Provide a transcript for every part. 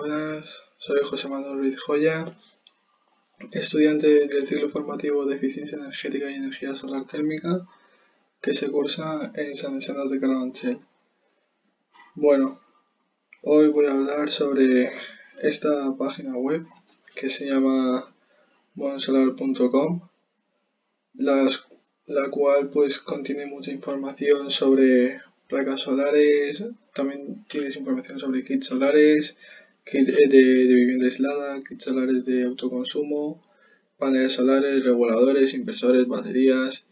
Buenas, soy José Manuel Ruiz Joya, estudiante del ciclo formativo de Eficiencia Energética y Energía Solar Térmica que se cursa en San Isidro de Carabanchel. Bueno, hoy voy a hablar sobre esta página web que se llama monsolar.com, la cual pues contiene mucha información sobre placas solares, también tienes información sobre kits solares, kit de, vivienda aislada, kits solares de autoconsumo, paneles solares, reguladores, inversores, baterías.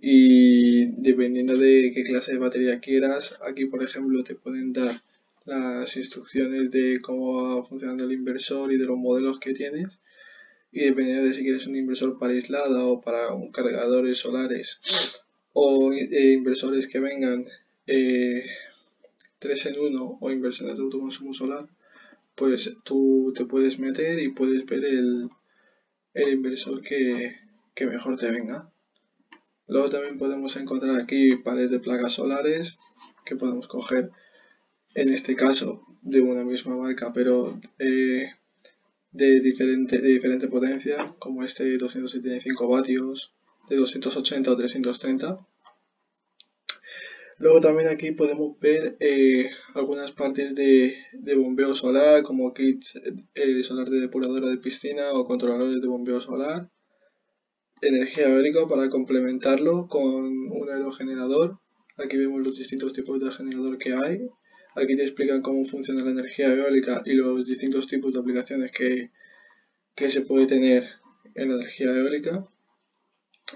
Y dependiendo de qué clase de batería quieras, aquí por ejemplo te pueden dar las instrucciones de cómo va funcionando el inversor y de los modelos que tienes. Y dependiendo de si quieres un inversor para aislada o para cargadores solares o eh, inversores que vengan eh, 3 en 1 o inversiones de autoconsumo solar, pues tú te puedes meter y puedes ver el, el inversor que, que mejor te venga. Luego también podemos encontrar aquí pares de placas solares que podemos coger, en este caso de una misma marca, pero eh, de, diferente, de diferente potencia, como este 275 vatios, de 280 o 330 Luego también aquí podemos ver eh, algunas partes de, bombeo solar, como kits eh, solar de depuradora de piscina o controladores de bombeo solar. Energía eólica para complementarlo con un aerogenerador. Aquí vemos los distintos tipos de generador que hay. Aquí te explican cómo funciona la energía eólica y los distintos tipos de aplicaciones que, que se puede tener en la energía eólica.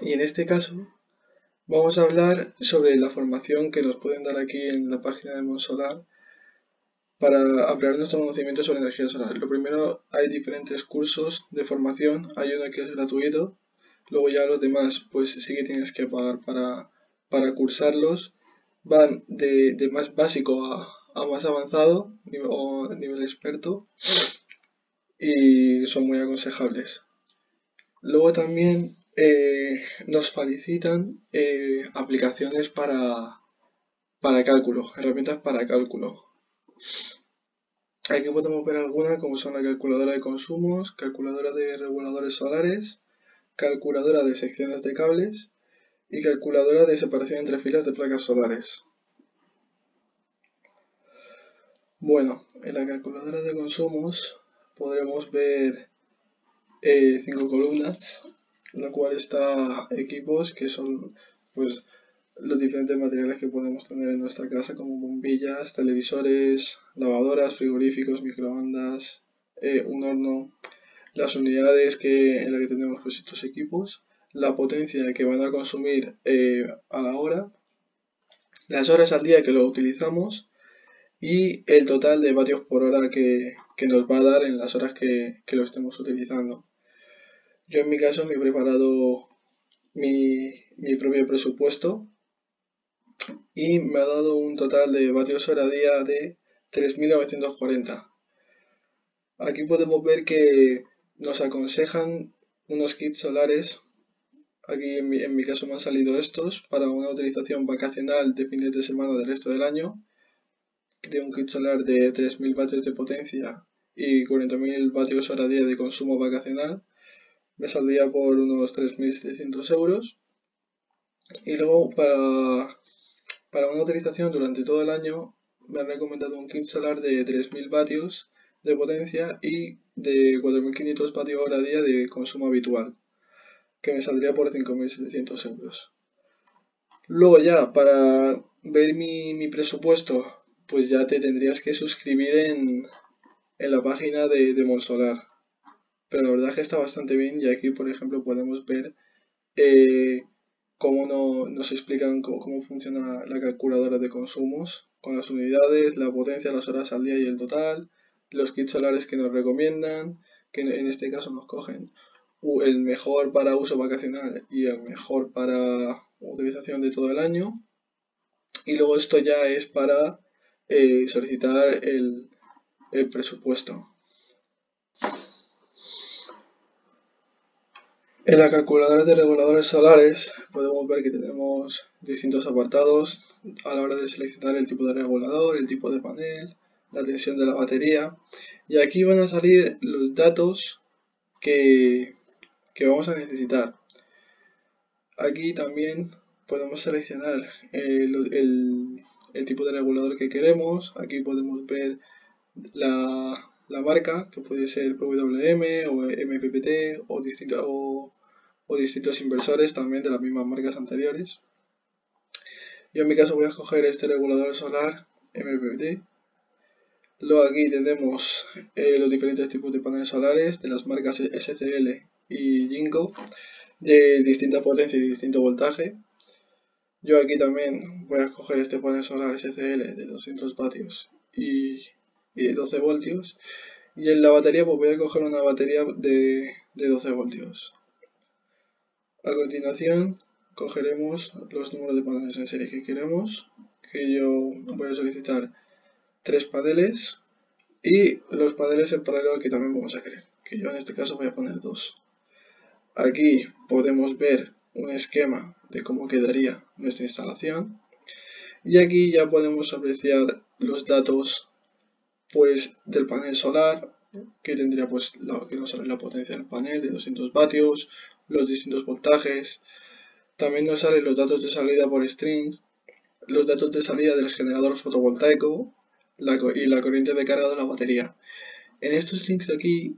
Y en este caso Vamos a hablar sobre la formación que nos pueden dar aquí en la página de Monsolar para ampliar nuestro conocimiento sobre energía solar. Lo primero, hay diferentes cursos de formación, hay uno que es gratuito, luego ya los demás, pues sí que tienes que pagar para, para cursarlos. Van de, más básico a, a más avanzado o nivel experto y son muy aconsejables. Luego también eh, nos felicitan eh, aplicaciones para, para cálculo, herramientas para cálculo. Aquí podemos ver algunas como son la calculadora de consumos, calculadora de reguladores solares, calculadora de secciones de cables y calculadora de separación entre filas de placas solares. Bueno, en la calculadora de consumos podremos ver eh, cinco columnas en la cual está equipos que son pues los diferentes materiales que podemos tener en nuestra casa como bombillas, televisores, lavadoras, frigoríficos, microondas, eh, un horno, las unidades que, en las que tenemos pues, estos equipos, la potencia que van a consumir eh, a la hora, las horas al día que lo utilizamos y el total de vatios por hora que, nos va a dar en las horas que lo estemos utilizando. Yo en mi caso me he preparado mi, propio presupuesto y me ha dado un total de vatios hora día de 3.940. Aquí podemos ver que nos aconsejan unos kits solares. Aquí en mi, en mi, caso me han salido estos para una utilización vacacional de fines de semana del resto del año. De un kit solar de 3.000 vatios de potencia y 40.000 vatios hora día de consumo vacacional me saldría por unos 3.700 euros. Y luego para, para una utilización durante todo el año me han recomendado un kit solar de 3.000 vatios de potencia y de 4.500 vatios hora día de consumo habitual, que me saldría por 5.700 euros. Luego ya, para ver mi, mi, presupuesto, pues ya te tendrías que suscribir en, en la página de, de Monsolar pero la verdad que está bastante bien y aquí, por ejemplo, podemos ver eh, cómo nos explican cómo, funciona la, calculadora de consumos con las unidades, la potencia, las horas al día y el total, los kits solares que nos recomiendan, que en este caso nos cogen el mejor para uso vacacional y el mejor para utilización de todo el año. Y luego esto ya es para eh, solicitar el presupuesto. En la calculadora de reguladores solares podemos ver que tenemos distintos apartados a la hora de seleccionar el tipo de regulador, el tipo de panel, la tensión de la batería y aquí van a salir los datos que, vamos a necesitar. Aquí también podemos seleccionar el, tipo de regulador que queremos. Aquí podemos ver la, marca, que puede ser PWM o MPPT o, distintos inversores también de las mismas marcas anteriores. Yo en mi caso voy a escoger este regulador solar MPPT Luego aquí tenemos eh, los diferentes tipos de paneles solares de las marcas SCL y Jinko de distinta potencia y distinto voltaje. Yo aquí también voy a escoger este panel solar SCL de 200 vatios y, de 12 voltios. Y en la batería pues voy a coger una batería de, de 12 voltios. A continuación cogeremos los números de paneles en serie que queremos, que yo voy a solicitar tres paneles y los paneles en paralelo que también vamos a querer, que yo en este caso voy a poner dos. Aquí podemos ver un esquema de cómo quedaría nuestra instalación y aquí ya podemos apreciar los datos pues del panel solar que tendría pues la, que nos sale la potencia del panel de 200 vatios, los distintos voltajes, también nos salen los datos de salida por string, los datos de salida del generador fotovoltaico y la corriente de carga de la batería. En estos links de aquí,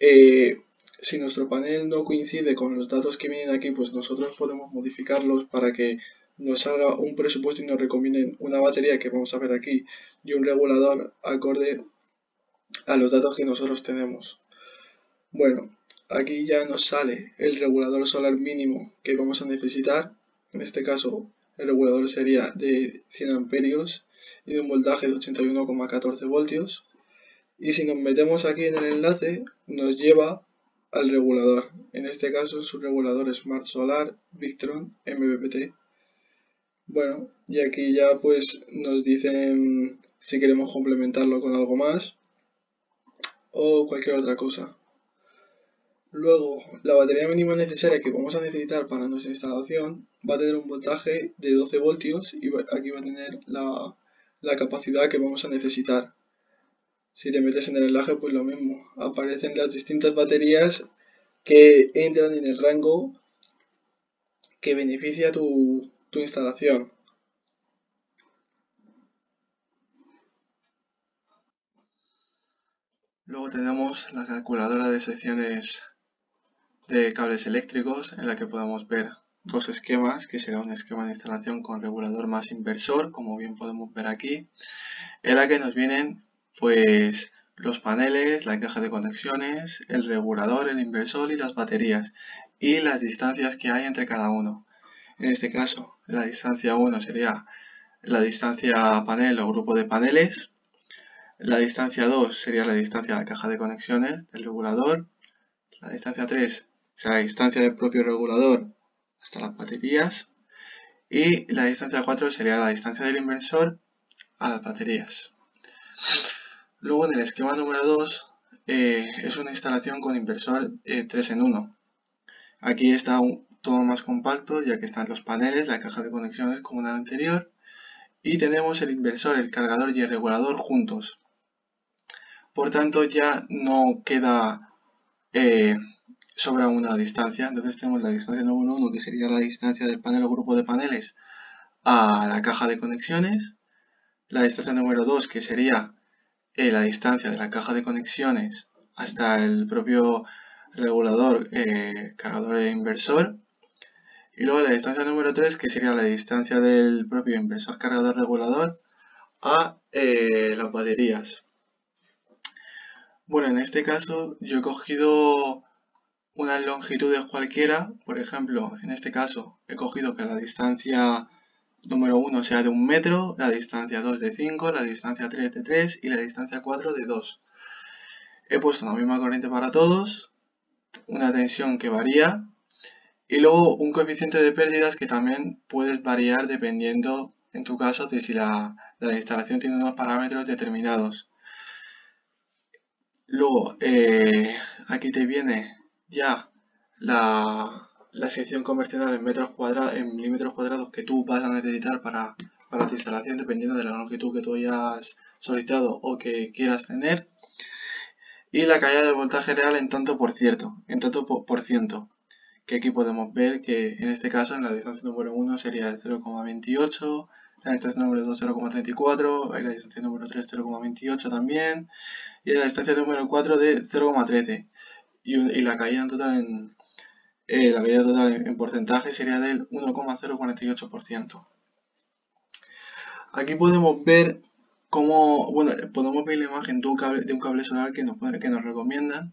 eh, si nuestro panel no coincide con los datos que vienen aquí, pues nosotros podemos modificarlos para que nos salga un presupuesto y nos recomienden una batería que vamos a ver aquí y un regulador acorde a los datos que nosotros tenemos. Bueno, aquí ya nos sale el regulador solar mínimo que vamos a necesitar. En este caso, el regulador sería de 100 amperios y de un voltaje de 81,14 voltios. Y si nos metemos aquí en el enlace, nos lleva al regulador. En este caso, su regulador Smart Solar Victron MPPT. Bueno, y aquí ya pues nos dicen si queremos complementarlo con algo más o cualquier otra cosa. Luego, la batería mínima necesaria que vamos a necesitar para nuestra instalación va a tener un voltaje de 12 voltios y aquí va a tener la, capacidad que vamos a necesitar. Si te metes en el enlace, pues lo mismo. Aparecen las distintas baterías que entran en el rango que beneficia tu, tu instalación. Luego tenemos la calculadora de secciones de cables eléctricos en la que podemos ver dos esquemas, que será un esquema de instalación con regulador más inversor, como bien podemos ver aquí, en la que nos vienen pues los paneles, la caja de conexiones, el regulador, el inversor y las baterías y las distancias que hay entre cada uno. En este caso, la distancia 1 sería la distancia panel o grupo de paneles, la distancia 2 sería la distancia de la caja de conexiones del regulador, la distancia 3 será la distancia del propio regulador hasta las baterías y la distancia 4 sería la distancia del inversor a las baterías. Luego en el esquema número 2 eh, es una instalación con inversor 3 eh, en 1. Aquí está todo más compacto ya que están los paneles, la caja de conexiones como en el anterior y tenemos el inversor, el cargador y el regulador juntos. Por tanto ya no queda eh, sobra una distancia, entonces tenemos la distancia número 1 que sería la distancia del panel o grupo de paneles a la caja de conexiones, la distancia número 2 que sería eh, la distancia de la caja de conexiones hasta el propio regulador, eh, cargador e inversor, y luego la distancia número 3 que sería la distancia del propio inversor cargador regulador a eh, las baterías. Bueno, en este caso yo he cogido unas longitudes cualquiera, por ejemplo, en este caso he cogido que la distancia número 1 sea de un metro, la distancia 2 de 5, la distancia 3 de 3 y la distancia 4 de 2. He puesto la misma corriente para todos, una tensión que varía y luego un coeficiente de pérdidas que también puedes variar dependiendo en tu caso de si la, instalación tiene unos parámetros determinados. Luego, eh, aquí te viene ya la, sección convencional en metros cuadrados, en milímetros cuadrados que tú vas a necesitar para, para tu instalación dependiendo de la longitud que tú hayas solicitado o que quieras tener. Y la caída del voltaje real en tanto por cierto, en tanto por ciento. Que aquí podemos ver que en este caso en la distancia número 1 sería de 0,28, la distancia número 2 0,34, en la distancia número 3 0,28 también, y en la distancia número 4 de 0,13. Y, la caída en total en, eh, la caída total en, porcentaje sería del 1,048%. Aquí podemos ver cómo, bueno, podemos ver la imagen de un cable, de un cable solar que nos, que nos recomienda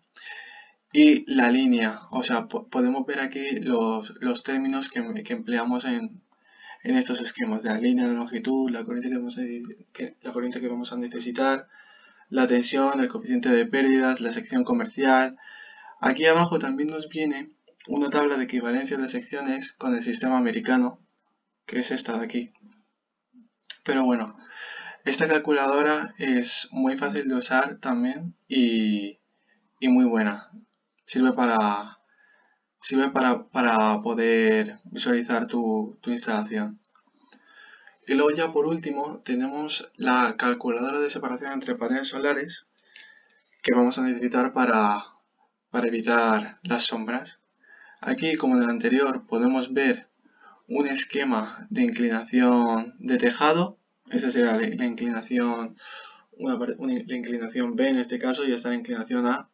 y la línea, o sea, podemos ver aquí los, los términos que, que empleamos en, en, estos esquemas, la línea, la longitud, la corriente que, vamos a, la corriente que vamos a necesitar, la tensión, el coeficiente de pérdidas, la sección comercial. Aquí abajo también nos viene una tabla de equivalencia de secciones con el sistema americano, que es esta de aquí. Pero bueno, esta calculadora es muy fácil de usar también y, muy buena. Sirve para, sirve para, poder visualizar tu, tu, instalación. Y luego ya por último tenemos la calculadora de separación entre paneles solares que vamos a necesitar para, para evitar las sombras. Aquí, como en el anterior, podemos ver un esquema de inclinación de tejado. Esta será la, inclinación, una, la inclinación B en este caso y esta la inclinación A.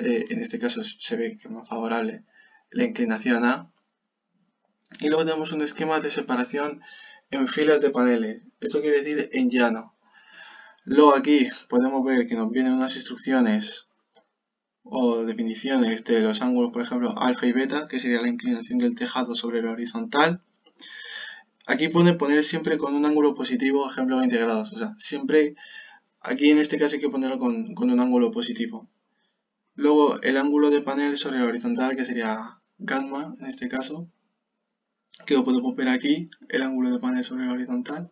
eh, en este caso se ve que es más favorable la inclinación A. Y luego tenemos un esquema de separación en filas de paneles. Esto quiere decir en llano. Luego aquí podemos ver que nos vienen unas instrucciones o definiciones de los ángulos, por ejemplo, alfa y beta, que sería la inclinación del tejado sobre el horizontal. Aquí pone poner siempre con un ángulo positivo, ejemplo 20 grados. O sea, siempre, aquí en este caso hay que ponerlo con, un ángulo positivo. Luego el ángulo de panel sobre el horizontal, que sería gamma en este caso, que lo podemos ver aquí, el ángulo de panel sobre el horizontal.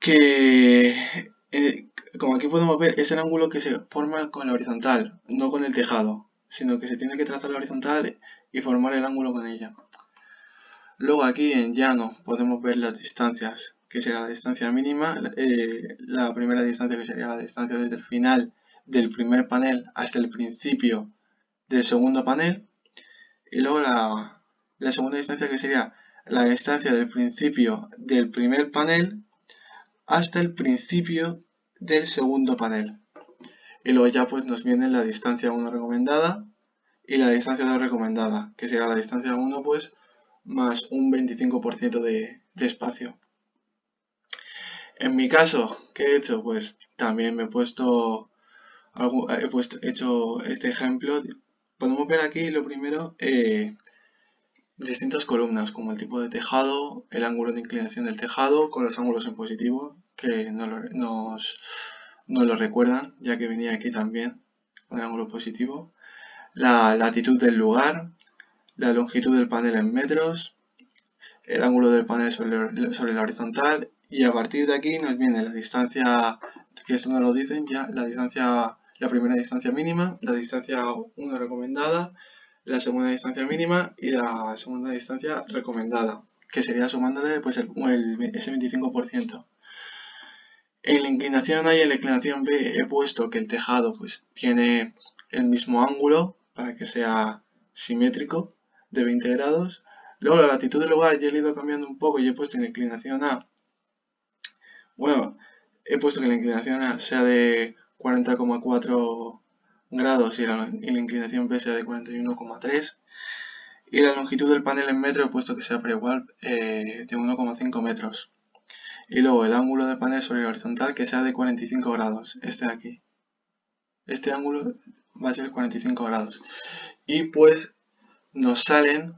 Que eh, como aquí podemos ver, es el ángulo que se forma con la horizontal, no con el tejado, sino que se tiene que trazar la horizontal y formar el ángulo con ella. Luego aquí en llano podemos ver las distancias, que será la distancia mínima, eh, la primera distancia que sería la distancia desde el final del primer panel hasta el principio del segundo panel, y luego la, la segunda distancia que sería la distancia del principio del primer panel hasta el principio del segundo panel. Y luego ya pues nos viene la distancia 1 recomendada y la distancia 2 recomendada, que será la distancia 1 pues más un 25% de, de espacio. En mi caso, ¿qué he hecho? Pues también me he puesto, he puesto, hecho este ejemplo. Podemos ver aquí lo primero, eh, distintas columnas, como el tipo de tejado, el ángulo de inclinación del tejado, con los ángulos en positivo, que nos, nos, lo recuerdan, ya que venía aquí también con el ángulo positivo, la latitud del lugar, la longitud del panel en metros, el ángulo del panel sobre, sobre la horizontal, y a partir de aquí nos viene la distancia, que eso no lo dicen ya, la distancia, la primera distancia mínima, la distancia 1 recomendada, la segunda distancia mínima y la segunda distancia recomendada, que sería sumándole pues el, ese 25%. En la inclinación A y en la inclinación B he puesto que el tejado pues tiene el mismo ángulo para que sea simétrico de 20 grados. Luego la latitud del lugar ya he ido cambiando un poco y he puesto en la inclinación A. Bueno, he puesto que la inclinación A sea de 40,4 grados y la, inclinación B sea de 41,3 y la longitud del panel en metro he puesto que sea para igual eh, de 1,5 metros. Y luego el ángulo del panel sobre el horizontal que sea de 45 grados, este de aquí. Este ángulo va a ser 45 grados. Y pues nos salen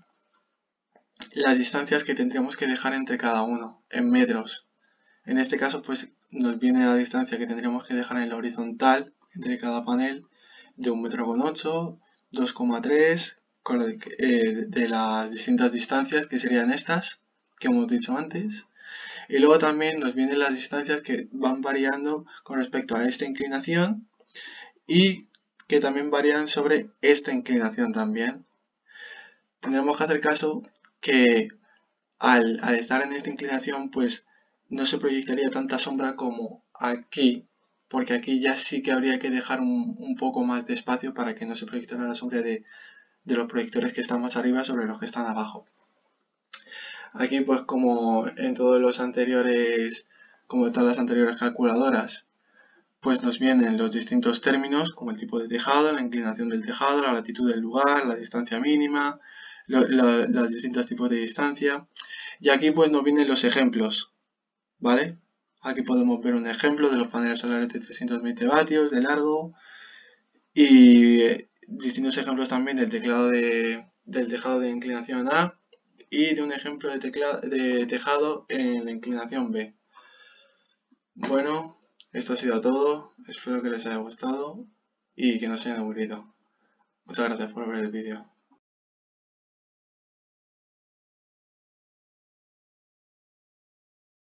las distancias que tendríamos que dejar entre cada uno en metros en este caso pues nos viene la distancia que tendríamos que dejar en la horizontal entre cada panel de 1,8 m, 2,3 eh, de las distintas distancias que serían estas que hemos dicho antes. Y luego también nos vienen las distancias que van variando con respecto a esta inclinación y que también varían sobre esta inclinación también. Tendremos que hacer caso que al, estar en esta inclinación, pues no se proyectaría tanta sombra como aquí, porque aquí ya sí que habría que dejar un, poco más de espacio para que no se proyectara la sombra de, de los proyectores que están más arriba sobre los que están abajo. Aquí pues como en todos los anteriores, como en todas las anteriores calculadoras, pues nos vienen los distintos términos como el tipo de tejado, la inclinación del tejado, la latitud del lugar, la distancia mínima, los distintos tipos de distancia. Y aquí pues nos vienen los ejemplos, ¿vale? Aquí podemos ver un ejemplo de los paneles solares de 320 vatios de largo y distintos ejemplos también del teclado de, del tejado de inclinación A y de un ejemplo de, de tejado en la inclinación B. Bueno, esto ha sido todo. Espero que les haya gustado y que no se hayan aburrido. Muchas gracias por ver el vídeo.